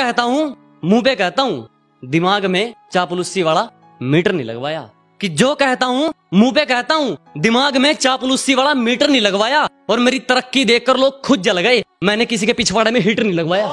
कहता हूँ, मुँह पे कहता हूँ, दिमाग में चापलूसी वाला मीटर नहीं लगवाया। कि जो कहता हूँ, मुँह पे कहता हूँ, दिमाग में चापलुस्सी वाला मीटर नहीं लगवाया, और मेरी तरक्की देखकर लोग खुद जल गए, मैंने किसी के पिछवाड़े में हीटर नहीं लगवाया।